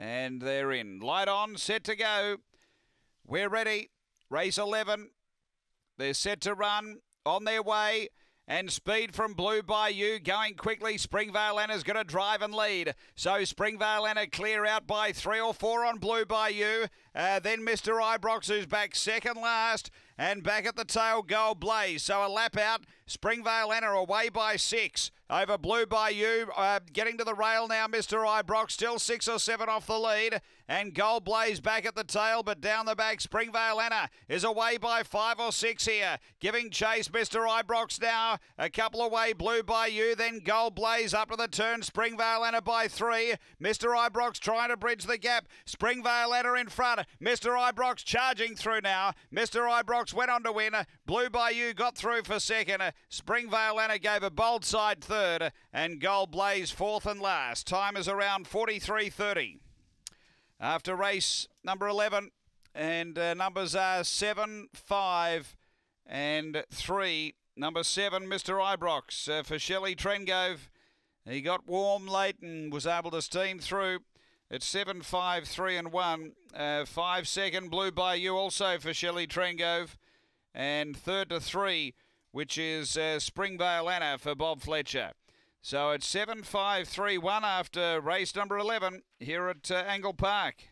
And they're in. Light on, set to go. We're ready. Race 11. They're set to run on their way. And speed from Blue Bayou going quickly. Springvale Anna's going to drive and lead. So Springvale Anna clear out by three or four on Blue Bayou. Uh, then Mr. Ibrox who's back second last. And back at the tail, Gold Blaze. So a lap out. Springvale Anna away by six over Blue Bayou. Uh, getting to the rail now, Mr. Ibrox. Still six or seven off the lead. And Gold Blaze back at the tail, but down the back, Springvale Anna is away by five or six here. Giving chase, Mr. Ibrox now. A couple away, Blue Bayou. Then Gold Blaze up to the turn. Springvale Anna by three. Mr. Ibrox trying to bridge the gap. Springvale Anna in front. Mr. Ibrox charging through now. Mr. Ibrox went on to win. Blue Bayou got through for second. Springvale Anna gave a bold side third. And Gold Blaze fourth and last. Time is around 43.30 after race number 11. And uh, numbers are 7, 5, and 3. Number 7, Mr. Ibrox uh, for Shelley Trengove. He got warm late and was able to steam through. It's 7, 5, 3, and 1. Uh, five second Blue Bayou also for Shelley Trengove. And third to 3, which is uh, Springvale Anna for Bob Fletcher. So it's 7 5 3 1 after race number 11 here at uh, Angle Park.